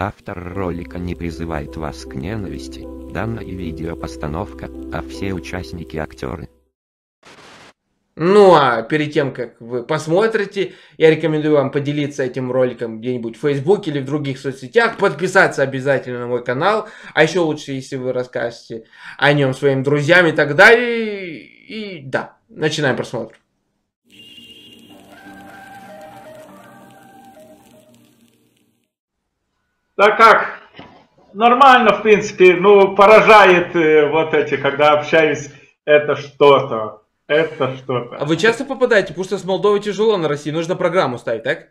Автор ролика не призывает вас к ненависти, данная видеопостановка, а все участники актеры. Ну а перед тем, как вы посмотрите, я рекомендую вам поделиться этим роликом где-нибудь в Фейсбуке или в других соцсетях, подписаться обязательно на мой канал, а еще лучше, если вы расскажете о нем своим друзьям и так далее. И да, начинаем просмотр. Да как? Нормально, в принципе. Ну, поражает э, вот эти, когда общаюсь, это что-то. Это что-то. А вы часто попадаете? Потому что с Молдовой тяжело на России. Нужно программу ставить, так?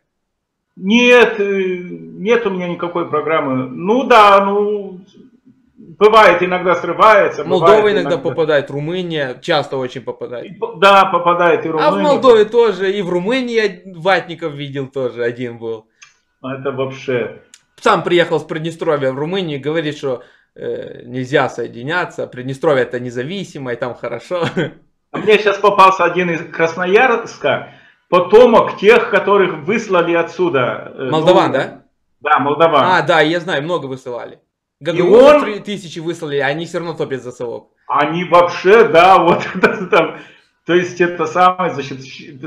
Нет, э, нет у меня никакой программы. Ну да, ну бывает, иногда срывается. Молдова бывает, иногда, иногда попадает, Румыния часто очень попадает. Да, попадает и Румыния. А в Молдове тоже, и в Румынии ватников видел тоже, один был. Это вообще сам приехал с Приднестровья в Румынию, говорит, что э, нельзя соединяться, Приднестровье это независимое, там хорошо. А мне сейчас попался один из Красноярска, потомок тех, которых выслали отсюда. Э, Молдаван, ну, да? Да, Молдаван. А, да, я знаю, много высылали. ГГУ он... тысячи выслали, а они все равно топят за совок. Они вообще, да, вот там, то есть это самое, значит,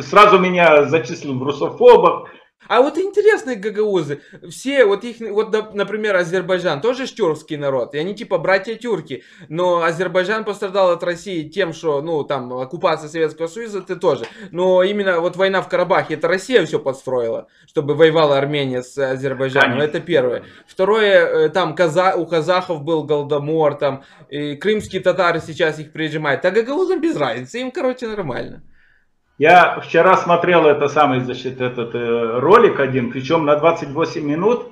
сразу меня зачислил в русофобах, а вот интересные гагаузы, все, вот их, вот, например, Азербайджан, тоже тюркский народ, и они типа братья тюрки, но Азербайджан пострадал от России тем, что, ну, там, оккупация Советского Союза, ты тоже, но именно вот война в Карабахе, это Россия все подстроила, чтобы воевала Армения с Азербайджаном, Конечно. это первое. Второе, э, там, каза, у казахов был Голдомор, там, и крымские татары сейчас их прижимают, а гагаузам без разницы, им, короче, нормально. Я вчера смотрел это самый, значит, этот э, ролик один, причем на 28 минут,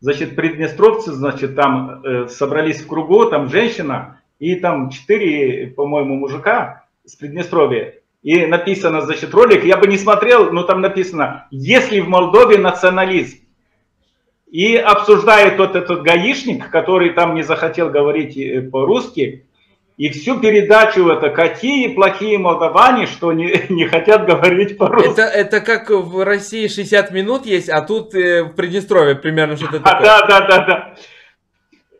значит, приднестровцы, значит, там э, собрались в кругу, там женщина и там четыре, по-моему, мужика с Приднестровья. И написано, значит, ролик, я бы не смотрел, но там написано, если в Молдове национализм. И обсуждает тот этот гаишник, который там не захотел говорить э, по-русски, и всю передачу это какие плохие молдаване, что не, не хотят говорить по-русски. Это, это как в России 60 минут есть, а тут э, в Приднестровье примерно что-то такое. Да, да, да, да.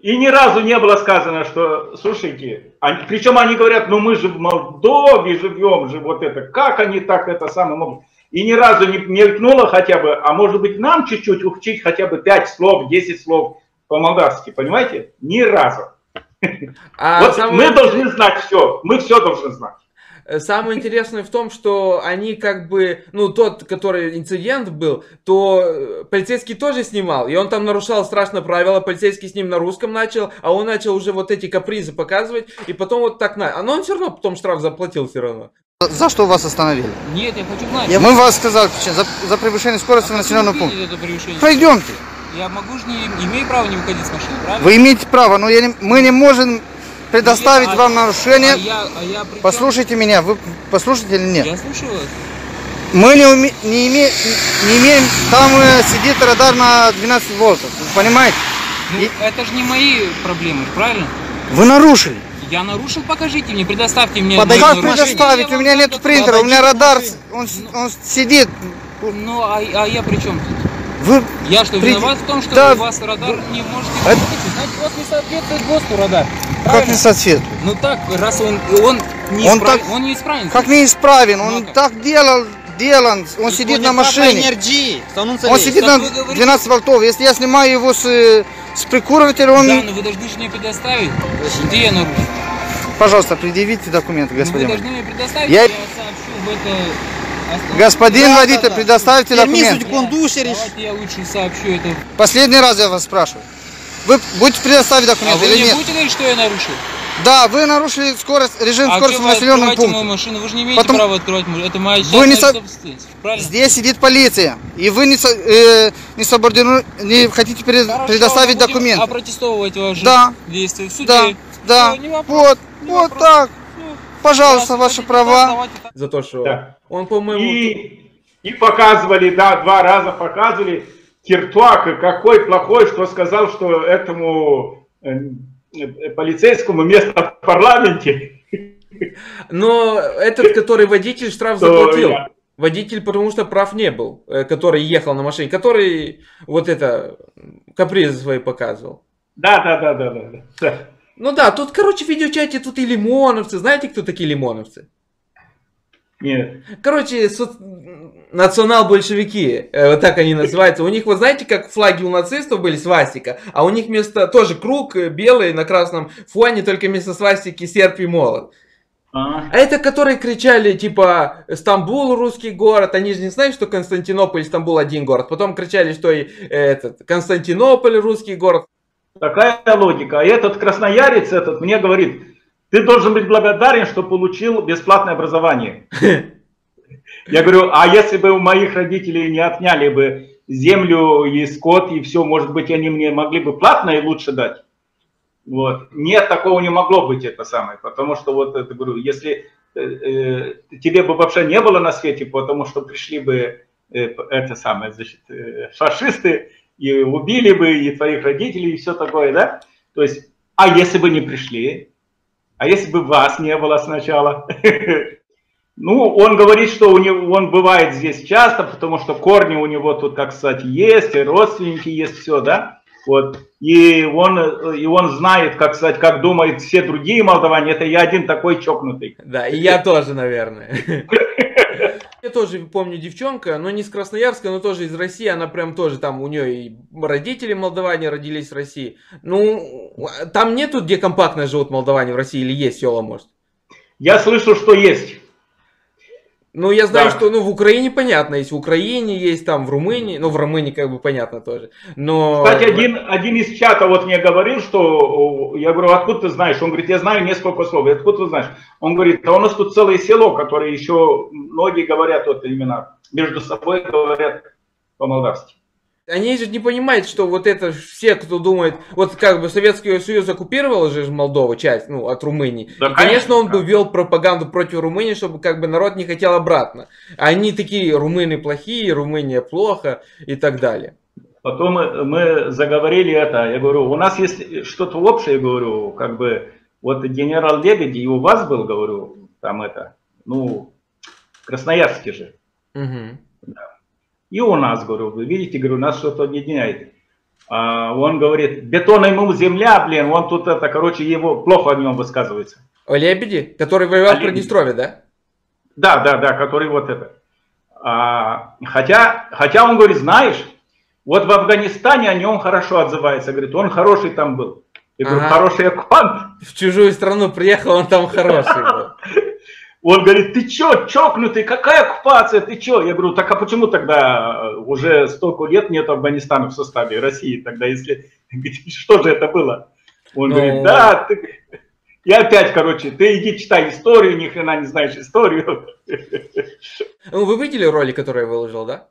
И ни разу не было сказано, что, слушайте, они, причем они говорят, ну мы же в Молдове живем, же вот это, как они так это самое могут. И ни разу не мелькнуло хотя бы, а может быть нам чуть-чуть учить хотя бы 5 слов, 10 слов по-молдавски, понимаете? Ни разу. А вот самое... Мы должны знать все, мы все должны знать. Э, самое интересное в том, что они как бы, ну, тот, который инцидент был, то э, полицейский тоже снимал, и он там нарушал страшно правила, полицейский с ним на русском начал, а он начал уже вот эти капризы показывать, и потом вот так на... Но он все равно потом штраф заплатил все равно. За что вас остановили? Нет, я хочу знать. Мы вас сказали, за, за превышение скорости а в населенном пункте. Пройдемте. Я могу же не имею права не выходить с машины, правильно? Вы имеете право, но я не, мы не можем предоставить а, вам нарушение. А я, а я при... Послушайте меня, вы послушайте или нет? Я слушаю вас. Мы не, уме, не, име, не имеем, там э, сидит радар на 12 вольтов, вы понимаете? Ну, И... Это же не мои проблемы, правильно? Вы нарушили. Я нарушил, покажите мне, предоставьте мне. Подай, как предоставить? У меня нет принтера, у меня радар, он, он сидит. Ну, а, а я при чем тут? Вы... Я что, виноват в том, что да. у вас радар не может Это... Значит, у вас не соответствует ГОСТу радар. Правильно? Как не соответствует? Ну так, раз он, он, не, он, исправ... так... он не исправен. Как не исправен? Он ну, так делал, делан, он И сидит на машине. Энергии, он сидит на 12 волтов. Если я снимаю его с, с прикуривателя, он... Да, но вы должны мне предоставить, где я нарушил. Пожалуйста, предъявите документы, господин. Ну, вы должны мне предоставить, я, я сообщу в это Господин да, водитель, да, да. предоставьте документы. Давайте я лучше сообщу это. Последний раз я вас спрашиваю. Вы будете предоставить документы а или нет? вы не будете говорить, что я нарушил? Да, вы нарушили скорость, режим а скорости в населенном пункте. мою машину? Вы же не имеете Потом... права открывать машину. Это моя вы не со... правильно? Здесь сидит полиция, и вы не, со... э, не, субордину... не хотите перед... Хорошо, предоставить документы. опротестовывать ваши да. действия в суде. Да, да. Все, вот, не вот вопрос. так. Пожалуйста, ваши права. За то, что да. он, по-моему... И, и показывали, да, два раза показывали Киртуака, какой плохой, что сказал, что этому э, э, полицейскому место в парламенте. Но этот, который водитель, штраф заплатил. Водитель, потому что прав не был, э, который ехал на машине, который вот это капризы свои показывал. Да, да, да, да, да. да. Ну да, тут, короче, в видеочате тут и лимоновцы. Знаете, кто такие лимоновцы? Нет. Короче, со- национал-большевики, э, вот так они называются. У них, вот знаете, как флаги у нацистов были свастика, а у них вместо, тоже круг э, белый на красном фоне, только вместо свастики серп и молот. А, А это которые кричали, типа, Стамбул русский город, они же не знают, что Константинополь и Стамбул один город. Потом кричали, что и, э, этот, Константинополь русский город. Такая логика. А этот красноярец этот мне говорит, ты должен быть благодарен, что получил бесплатное образование. Я говорю, а если бы у моих родителей не отняли бы землю и скот, и все, может быть, они мне могли бы платно и лучше дать? Вот. Нет, такого не могло быть это самое, потому что вот это говорю, если э, э, тебе бы вообще не было на свете, потому что пришли бы э, это самое, значит, э, фашисты и убили бы и твоих родителей и все такое, да? То есть, а если бы не пришли, а если бы вас не было сначала? Ну, он говорит, что у него, он бывает здесь часто, потому что корни у него тут, как сказать, есть, и родственники есть, все, да? Вот. И он, и он знает, как сказать, как думают все другие молдаване. Это я один такой чокнутый. Да, и я тоже, наверное. Я тоже помню девчонка, но не с Красноярска, но тоже из России. Она прям тоже там, у нее и родители молдаване родились в России. Ну, там нету, где компактно живут молдаване в России, или есть села, может? Я слышу, что есть. Ну, я знаю, Да. что ну, в Украине понятно, есть в Украине, есть там в Румынии, ну, в Румынии как бы понятно тоже. Но... Кстати, один, один из чата вот мне говорил, что, я говорю, откуда ты знаешь? Он говорит, я знаю несколько слов. Я, откуда ты знаешь? Он говорит, да у нас тут целое село, которое еще, многие говорят вот именно, между собой говорят по-молдавски. Они же не понимают, что вот это все, кто думает, вот как бы Советский Союз оккупировал же Молдову часть, ну, от Румынии. Да, и, конечно, он бы вел пропаганду против Румынии, чтобы как бы народ не хотел обратно. Они такие, румыны плохие, Румыния плохо и так далее. Потом мы, заговорили это, я говорю, у нас есть что-то общее, говорю, как бы, вот генерал Лебедь и у вас был, говорю, там это, ну, Красноярский же. Мгм. И у нас, говорю, вы видите, говорю, нас что-то объединяет. А он говорит, бетон ему земля, блин, он тут это, короче, его плохо о нем высказывается. О Лебеди, который воевал в. Приднестровье, да? Да, да, да, который вот это. А, хотя, хотя он говорит, знаешь, вот в Афганистане о нем хорошо отзывается, говорит, он хороший там был. Я говорю, Ага. хороший оккупант. В чужую страну приехал, он там хороший был. Он говорит, ты чё, чокнутый, какая оккупация, ты чё? Я говорю, так а почему тогда э, уже столько лет нет Афганистана в составе России тогда, если... Что же это было? Он Ну, говорит, да, ты... И опять, короче, ты иди читай историю, ни хрена не знаешь историю. Ну, вы видели ролик, который я выложил, да?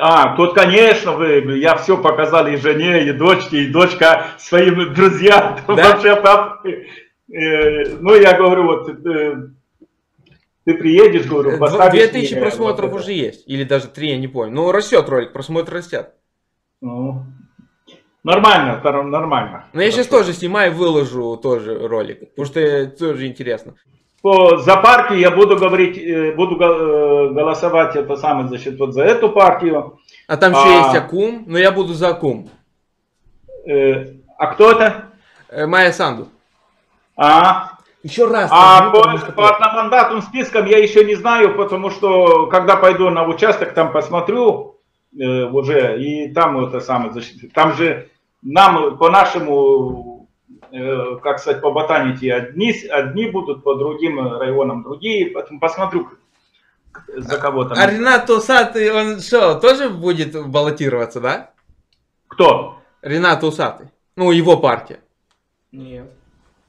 А, тут, конечно, вы, я все показал и жене, и дочке, и дочка своим друзьям. Да? вообще, пап, ну, я говорю, вот, ты приедешь, говорю, поставишь Две тысячи мне просмотров вот уже есть. Или даже три, я не помню. Ну, растет ролик, просмотры растят. Ну, нормально, нормально. Но я сейчас тоже снимаю, выложу тоже ролик, потому что тоже интересно. По, за партию я буду говорить, э, буду э, голосовать это самое, значит, вот за эту партию. А там еще А. есть Акум, но я буду за Акум. Э, А кто это? Майя Санду. А, Еще раз. а по, что- по одномандатным спискам я еще не знаю, потому что когда пойду на участок, там посмотрю э, уже, и там это самое, там же нам по нашему, э, как сказать, по ботанике одни, одни будут, по другим районам другие, поэтому посмотрю, за кого там. А Ренат Усатый, он что, тоже будет баллотироваться, да? Кто? Ренат Усатый. Ну, его партия. Нет.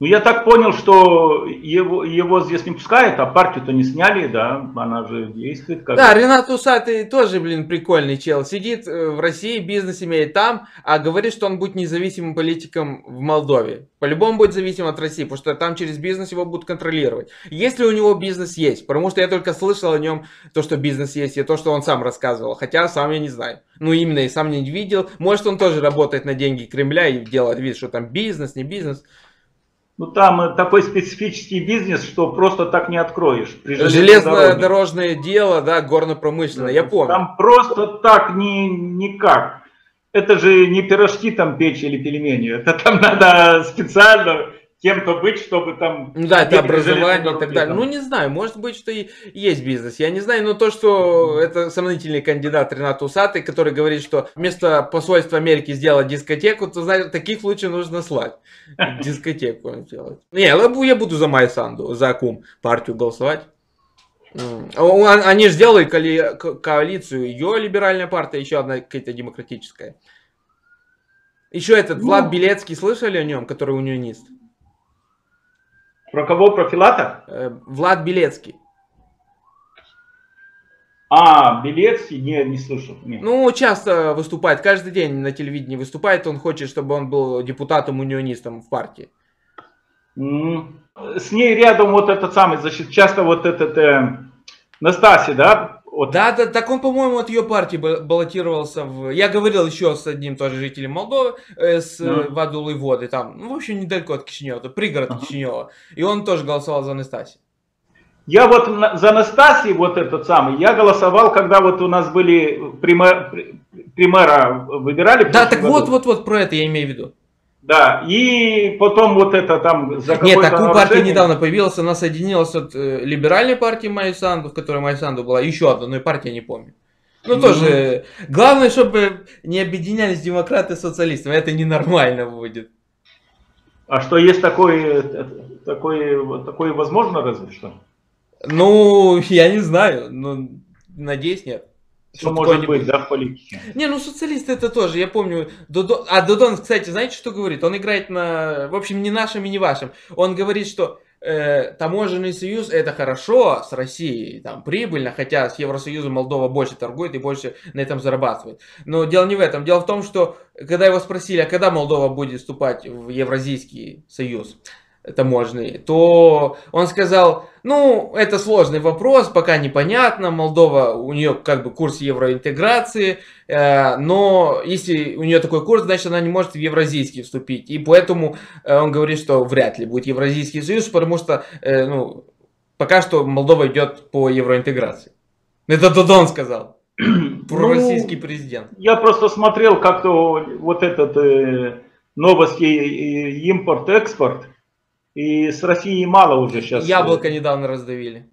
Ну, я так понял, что его, его здесь не пускают, а партию-то не сняли, да, она же действует. Как Да, Ренат Усатый тоже, блин, прикольный чел. Сидит э, в России, бизнес имеет там, а говорит, что он будет независимым политиком в Молдове. По-любому будет зависим от России, потому что там через бизнес его будут контролировать. Если у него бизнес есть, потому что я только слышал о нем, то, что бизнес есть, и то, что он сам рассказывал, хотя сам я не знаю. Ну, именно и сам не видел. Может, он тоже работает на деньги Кремля и делает вид, что там бизнес, не бизнес. Ну там э, такой специфический бизнес, что просто так не откроешь. Железное дорожное дело, да, горно-промышленное, я помню. Там просто так ни, никак. Это же не пирожки там печь или пельмени. Это там надо специально кем-то быть, чтобы там... Ну да, это образование и так далее. Ну не знаю, может быть, что и есть бизнес. Я не знаю, но то, что это сомнительный кандидат Ренат Усатый, который говорит, что вместо посольства Америки сделать дискотеку, то знаешь, таких лучше нужно слать. Дискотеку он делает. Не, я бу- я буду за Майя Санду, за Кум партию голосовать. О, он- Они же сделали коали- ко- коалицию, ее либеральная партия, еще одна какая-то демократическая. Еще этот Ну. Влад Белецкий, слышали о нем, который унионист? Про кого? Про Филата? Э, Влад Белецкий. А, Белецкий? Не, не слышал. Не. Ну, часто выступает, каждый день на телевидении выступает, он хочет, чтобы он был депутатом-унионистом в партии. С ней рядом вот этот самый, значит, часто вот этот э, Настасья, да? Да, да, так он, по-моему, от ее партии ба- баллотировался в... Я говорил еще с одним тоже жителем Молдовы, э, с э, Вадулой Воды, там, ну, в общем, недалеко от Кишинева, это пригород Ага. Кишинева. И он тоже голосовал за Анастасию. Я вот за Настасьей, вот этот самый, я голосовал, когда вот у нас были примэ- при- примера выбирали. Да, так году. вот, вот, вот, про это я имею в виду. Да, и потом вот это там за Нет, такую партия нарушение- недавно появилась, она соединилась от э, либеральной партии Майя Санду, в которой Майя Санду была, еще одной партии, я не помню. Ну, Мгм. тоже, э, главное, чтобы не объединялись демократы с социалистами, это ненормально будет. А что есть такое, э, такое, такое возможно разве что? Ну, я не знаю, ну, надеюсь, нет. Что Что может быть, да, в политике? Не, ну социалисты это тоже, я помню. Додон... А Додон, кстати, знаете, что говорит? Он играет на, в общем, не нашим и не вашим. Он говорит, что э, таможенный союз это хорошо с Россией, там прибыльно, хотя с Евросоюзом Молдова больше торгует и больше на этом зарабатывает. Но дело не в этом. Дело в том, что когда его спросили, а когда Молдова будет вступать в Евразийский союз таможенный, то он сказал, ну, это сложный вопрос, пока непонятно, Молдова, у нее как бы курс евроинтеграции, Э, но если у нее такой курс, значит она не может в Евразийский вступить. И поэтому э, он говорит, что вряд ли будет Евразийский союз, потому что э, ну, пока что Молдова идет по евроинтеграции. Это Додон сказал. Пророссийский Ну, президент. Я просто смотрел как-то вот этот э, новости э, импорт-экспорт, и с Россией мало уже сейчас. Яблоко недавно раздавили.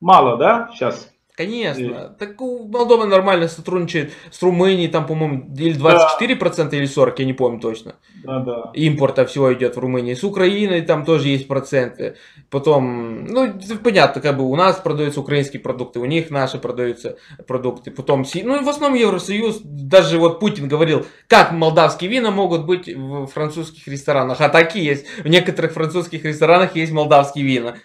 Мало, да, сейчас? Конечно. Так у Молдова нормально сотрудничает с Румынией, там, по-моему, или 24% или 40%, я не помню точно. Да, да. импорта всего идет в Румынии. С Украиной там тоже есть проценты. Потом, ну, понятно, как бы у нас продаются украинские продукты, у них наши продаются продукты. Потом, ну, и в основном Евросоюз, даже вот Путин говорил, как молдавские вина могут быть в французских ресторанах. А такие есть. В некоторых французских ресторанах есть молдавские вина.